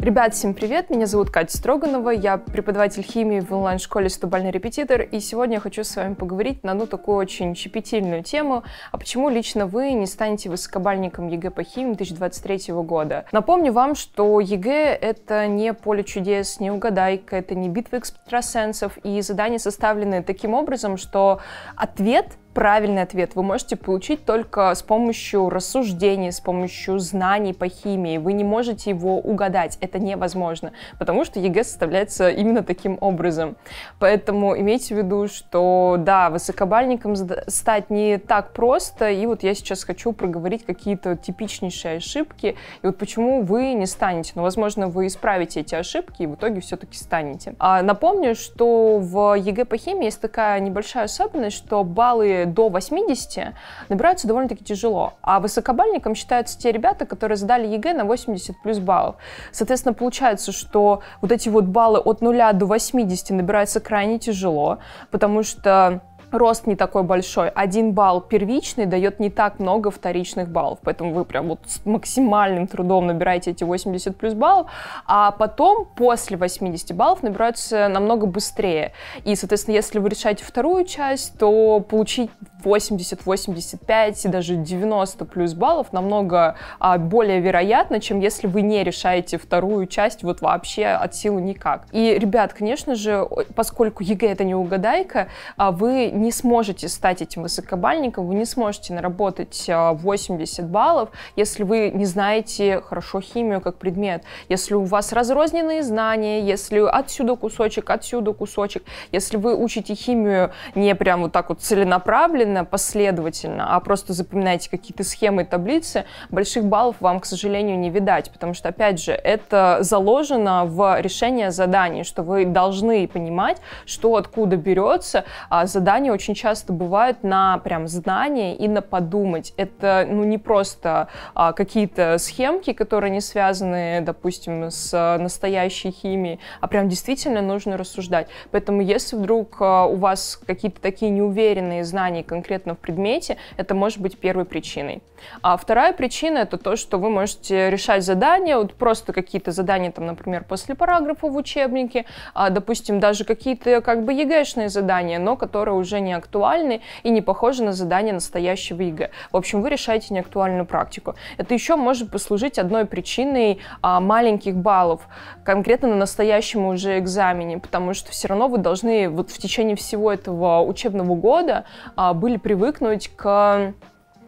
Ребят, всем привет! Меня зовут Катя Строганова, я преподаватель химии в онлайн-школе «Стобалльный репетитор», и сегодня я хочу с вами поговорить на одну такую очень щепетильную тему, а почему лично вы не станете высокобалльником ЕГЭ по химии 2023 года. Напомню вам, что ЕГЭ — это не поле чудес, не угадайка, это не битва экстрасенсов, и задания составлены таким образом, что ответ правильный ответ вы можете получить только с помощью рассуждений, с помощью знаний по химии. Вы не можете его угадать, это невозможно, потому что ЕГЭ составляется именно таким образом. Поэтому имейте в виду, что да, высокобалльником стать не так просто, и вот я сейчас хочу проговорить какие-то типичнейшие ошибки, и вот почему вы не станете. Но, возможно, вы исправите эти ошибки, и в итоге все-таки станете. А напомню, что в ЕГЭ по химии есть такая небольшая особенность, что баллы до 80 набираются довольно-таки тяжело. А высокобалльником считаются те ребята, которые сдали ЕГЭ на 80 плюс баллов. Соответственно, получается, что вот эти вот баллы от 0 до 80 набираются крайне тяжело, потому что рост не такой большой. Один балл первичный дает не так много вторичных баллов, поэтому вы прям вот с максимальным трудом набираете эти 80 плюс баллов, а потом после 80 баллов набираются намного быстрее. И, соответственно, если вы решаете вторую часть, то получить 80, 85 и даже 90 плюс баллов намного а, более вероятно, чем если вы не решаете вторую часть вот вообще от силы никак. И, ребят, конечно же, поскольку ЕГЭ это не угадайка, а, вы не сможете стать этим высокобалльником, вы не сможете наработать 80 а, баллов, если вы не знаете хорошо химию как предмет, если у вас разрозненные знания, если отсюда кусочек, отсюда кусочек, если вы учите химию не прям вот так вот целенаправленно, последовательно, а просто запоминаете какие-то схемы, таблицы, больших баллов вам, к сожалению, не видать, потому что, опять же, это заложено в решение заданий, что вы должны понимать, что откуда берется, а задание задания очень часто бывают на прям знание и на подумать. Это ну, не просто а, какие-то схемки, которые не связаны, допустим, с настоящей химией, а прям действительно нужно рассуждать. Поэтому если вдруг а, у вас какие-то такие неуверенные знания конкретно в предмете, это может быть первой причиной. А вторая причина это то, что вы можете решать задания, вот просто какие-то задания, там, например, после параграфа в учебнике, а, допустим, даже какие-то как бы ЕГЭшные задания, но которые уже не актуальны и не похожи на задания настоящего ЕГЭ. В общем, вы решаете неактуальную практику. Это еще может послужить одной причиной а, маленьких баллов, конкретно на настоящем уже экзамене, потому что все равно вы должны вот в течение всего этого учебного года а, были привыкнуть к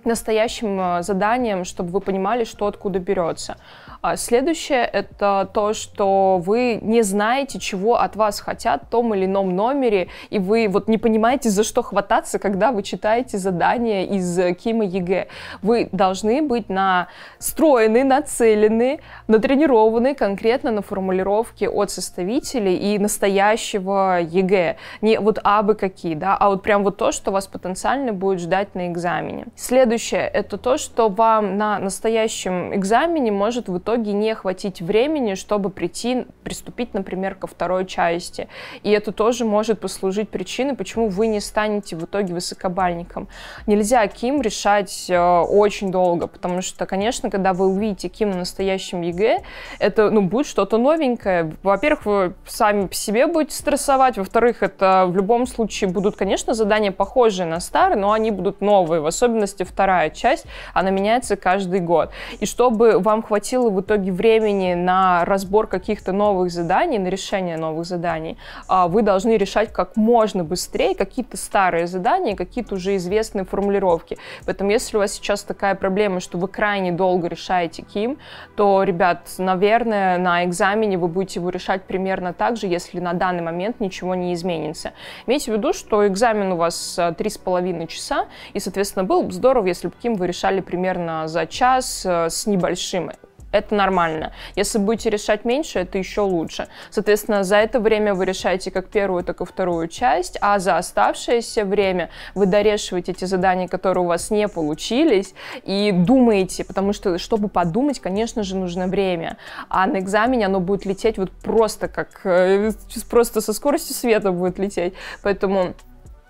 настоящим а, заданиям, чтобы вы понимали, что откуда берется. А следующее — это то, что вы не знаете, чего от вас хотят в том или ином номере, и вы вот не понимаете, за что хвататься, когда вы читаете задания из КИМа ЕГЭ. Вы должны быть настроены, нацелены, натренированы конкретно на формулировке от составителей и настоящего ЕГЭ. Не вот абы какие, да, а вот прям вот то, что вас потенциально будет ждать на экзамене. Следующее — это то, что вам на настоящем экзамене может в итоге итоге не хватить времени, чтобы прийти, приступить, например, ко второй части. И это тоже может послужить причиной, почему вы не станете в итоге высокобалльником. Нельзя КИМ решать э, очень долго, потому что, конечно, когда вы увидите КИМ на настоящем ЕГЭ, это ну, будет что-то новенькое. Во-первых, вы сами по себе будете стрессовать, во-вторых, это в любом случае будут, конечно, задания похожие на старые, но они будут новые, в особенности вторая часть, она меняется каждый год. И чтобы вам хватило в итоге времени на разбор каких-то новых заданий, на решение новых заданий, а, вы должны решать как можно быстрее какие-то старые задания, какие-то уже известные формулировки. Поэтому если у вас сейчас такая проблема, что вы крайне долго решаете КИМ, то, ребят, наверное, на экзамене вы будете его решать примерно так же, если на данный момент ничего не изменится. Имейте в виду, что экзамен у вас а, три с половиной часа, и, соответственно, было бы здорово, если бы КИМ вы решали примерно за час а, с небольшим это нормально. Если будете решать меньше, это еще лучше. Соответственно, за это время вы решаете как первую, так и вторую часть, а за оставшееся время вы дорешиваете эти задания, которые у вас не получились, и думаете, потому что, чтобы подумать, конечно же, нужно время. А на экзамене оно будет лететь вот просто как, э, просто со скоростью света будет лететь. Поэтому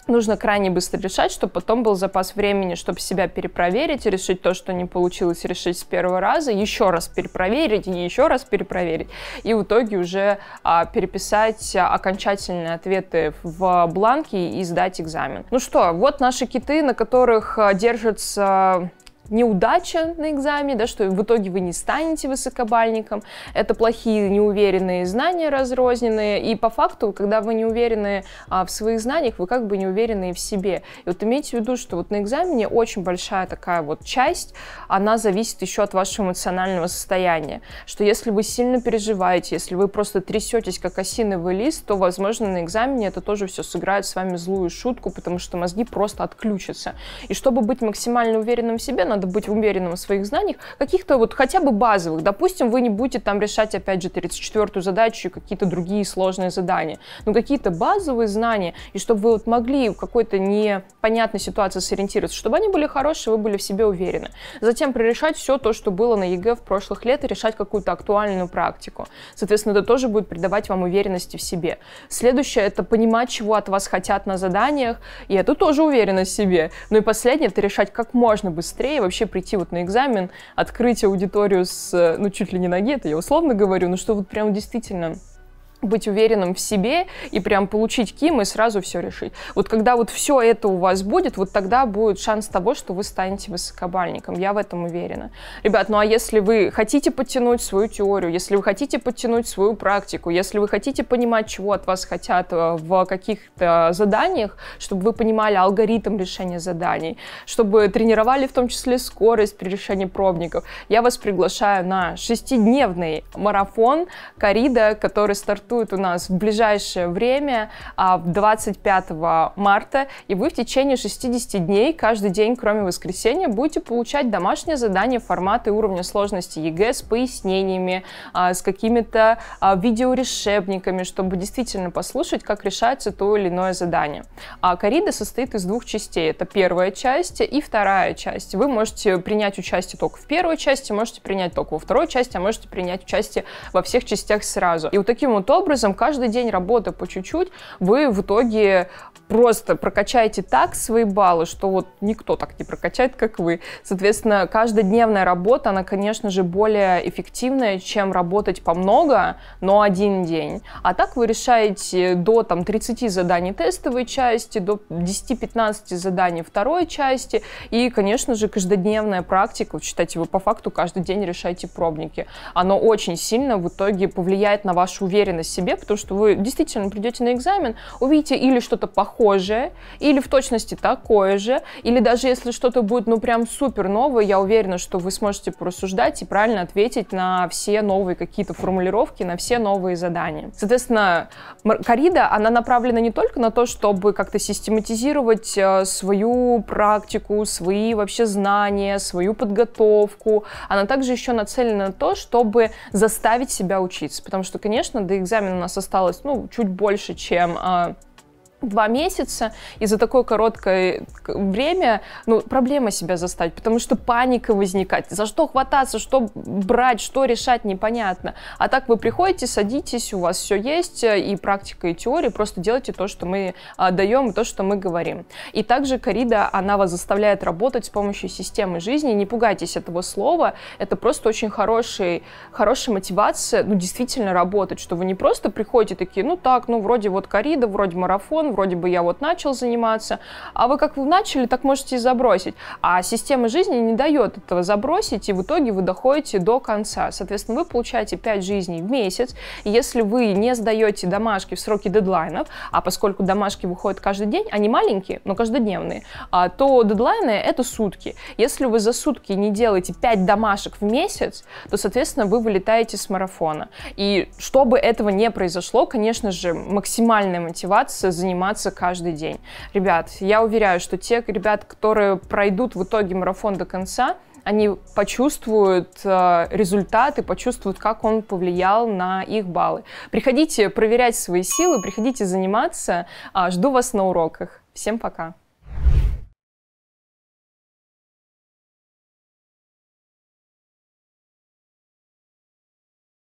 нужно крайне быстро решать, чтобы потом был запас времени, чтобы себя перепроверить, решить то, что не получилось решить с первого раза, еще раз перепроверить и еще раз перепроверить, и в итоге уже а, переписать окончательные ответы в бланке и сдать экзамен. Ну что, вот наши киты, на которых а, держится неудача на экзамене, да, что в итоге вы не станете высокобальником, это плохие неуверенные знания разрозненные, и по факту, когда вы не уверены а, в своих знаниях, вы как бы не уверены в себе. И вот имейте в виду, что вот на экзамене очень большая такая вот часть, она зависит еще от вашего эмоционального состояния, что если вы сильно переживаете, если вы просто трясетесь, как осиновый лист, то, возможно, на экзамене это тоже все сыграет с вами злую шутку, потому что мозги просто отключатся. И чтобы быть максимально уверенным в себе, надо надо быть уверенным в своих знаниях, каких-то вот хотя бы базовых. Допустим, вы не будете там решать, опять же, 34-ю задачу и какие-то другие сложные задания, но какие-то базовые знания, и чтобы вы вот могли в какой-то непонятной ситуации сориентироваться, чтобы они были хорошие, вы были в себе уверены. Затем прорешать все то, что было на ЕГЭ в прошлых лет, и решать какую-то актуальную практику. Соответственно, это тоже будет придавать вам уверенности в себе. Следующее — это понимать, чего от вас хотят на заданиях, и это тоже уверенность в себе. Ну и последнее — это решать как можно быстрее вообще прийти вот на экзамен, открыть аудиторию с, ну, чуть ли не ноги, это я условно говорю, но что вот прям действительно быть уверенным в себе и прям получить ким и сразу все решить. Вот когда вот все это у вас будет, вот тогда будет шанс того, что вы станете высокобальником. Я в этом уверена. Ребят, ну а если вы хотите подтянуть свою теорию, если вы хотите подтянуть свою практику, если вы хотите понимать, чего от вас хотят э, в каких-то заданиях, чтобы вы понимали алгоритм решения заданий, чтобы тренировали в том числе скорость при решении пробников, я вас приглашаю на шестидневный марафон Коррида, который стартует стартует у нас в ближайшее время, 25 а, марта, и вы в течение 60 дней, каждый день, кроме воскресенья, будете получать домашнее задание формата и уровня сложности ЕГЭ с пояснениями, а, с какими-то а, видеорешебниками, чтобы действительно послушать, как решается то или иное задание. А состоит из двух частей. Это первая часть и вторая часть. Вы можете принять участие только в первой части, можете принять только во второй части, а можете принять участие во всех частях сразу. И вот таким вот каждый день работая по чуть-чуть, вы в итоге просто прокачаете так свои баллы, что вот никто так не прокачает, как вы. Соответственно, каждодневная работа, она, конечно же, более эффективная, чем работать по много, но один день. А так вы решаете до там, 30 заданий тестовой части, до 10-15 заданий второй части, и, конечно же, каждодневная практика, вот считайте, вы по факту каждый день решаете пробники. Оно очень сильно в итоге повлияет на вашу уверенность себе, потому что вы действительно придете на экзамен, увидите или что-то похожее, или в точности такое же, или даже если что-то будет, ну, прям супер новое, я уверена, что вы сможете порассуждать и правильно ответить на все новые какие-то формулировки, на все новые задания. Соответственно, Карида, она направлена не только на то, чтобы как-то систематизировать э, свою практику, свои вообще знания, свою подготовку, она также еще нацелена на то, чтобы заставить себя учиться, потому что, конечно, до экзамена экзамен у нас осталось, ну, чуть больше, чем а, два месяца, и за такое короткое время, ну, проблема себя заставить, потому что паника возникает. За что хвататься, что брать, что решать, непонятно. А так вы приходите, садитесь, у вас все есть, и практика, и теория, просто делайте то, что мы а, даем, то, что мы говорим. И также Корида, она вас заставляет работать с помощью системы жизни. Не пугайтесь этого слова, это просто очень хороший, хорошая мотивация, ну, действительно работать, что вы не просто приходите такие, ну, так, ну, вроде вот Корида, вроде марафон, вроде бы я вот начал заниматься, а вы как вы начали, так можете и забросить. А система жизни не дает этого забросить, и в итоге вы доходите до конца. Соответственно, вы получаете 5 жизней в месяц, если вы не сдаете домашки в сроки дедлайнов, а поскольку домашки выходят каждый день, они маленькие, но каждодневные, а, то дедлайны — это сутки. Если вы за сутки не делаете 5 домашек в месяц, то, соответственно, вы вылетаете с марафона. И чтобы этого не произошло, конечно же, максимальная мотивация заниматься заниматься каждый день. Ребят, я уверяю, что те ребят, которые пройдут в итоге марафон до конца, они почувствуют э, результаты, почувствуют, как он повлиял на их баллы. Приходите проверять свои силы, приходите заниматься. Э, жду вас на уроках. Всем пока!